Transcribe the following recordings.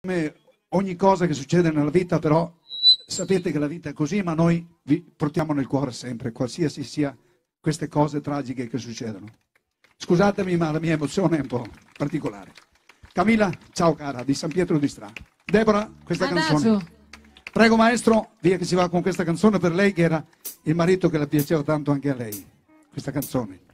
come ogni cosa che succede nella vita, però sapete che la vita è così, ma noi vi portiamo nel cuore sempre, qualsiasi sia queste cose tragiche che succedono. Scusatemi, ma la mia emozione è un po' particolare. Camilla, ciao cara, di San Pietro di Stra. Deborah, questa Adagio. canzone. Prego maestro, via che si va con questa canzone per lei che era il marito che le piaceva tanto anche a lei. Questa canzone.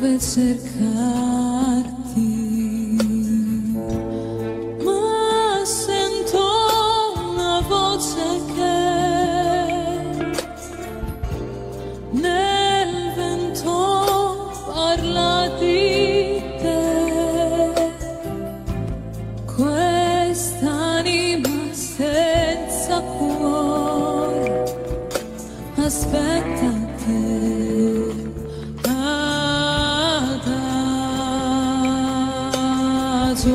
Dove cercarti, ma sento una voce che nel vento parla di te. Quest'anima senza cuore aspetta te Le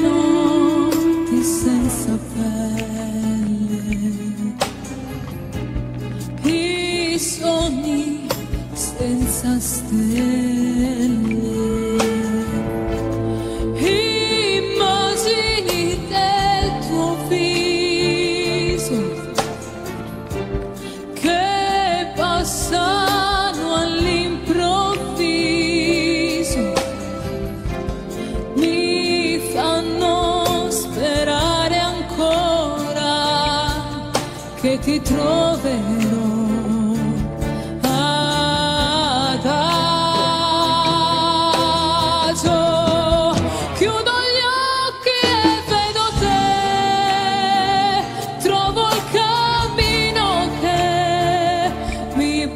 notti senza pelle i sogni senza stelle,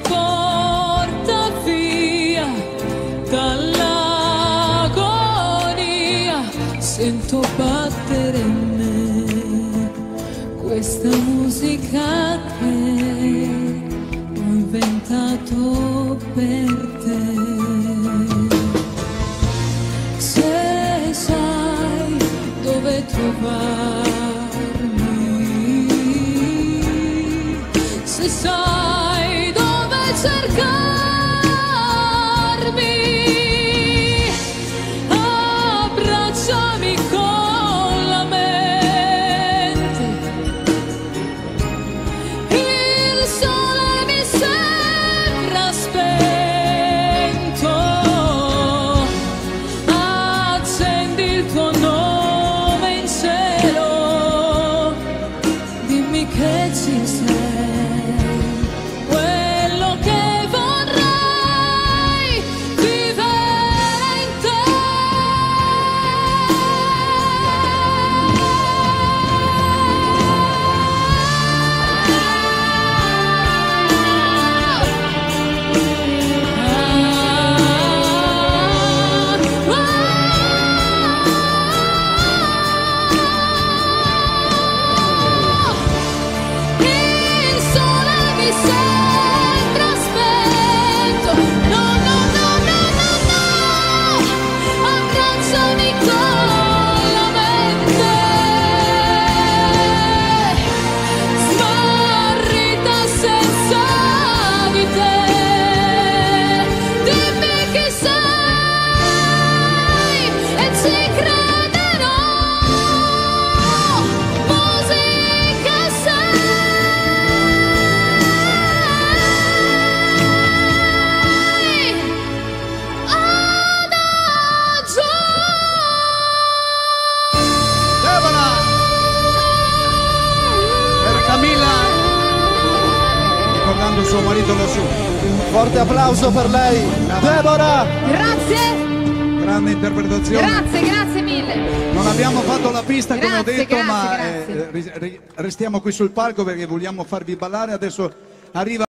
porta via dall'agonia. Sento battere in questa musica che ho inventato per te. Se sai dove trovarmi, se sai dove cercarmi, suo marito lassù. Forte applauso per lei, Deborah! Grazie, Grande interpretazione. grazie, grazie mille. Non abbiamo fatto la pista come ho Grazie, detto, grazie, ma grazie. eh, restiamo qui sul palco perché vogliamo farvi ballare. Adesso arriva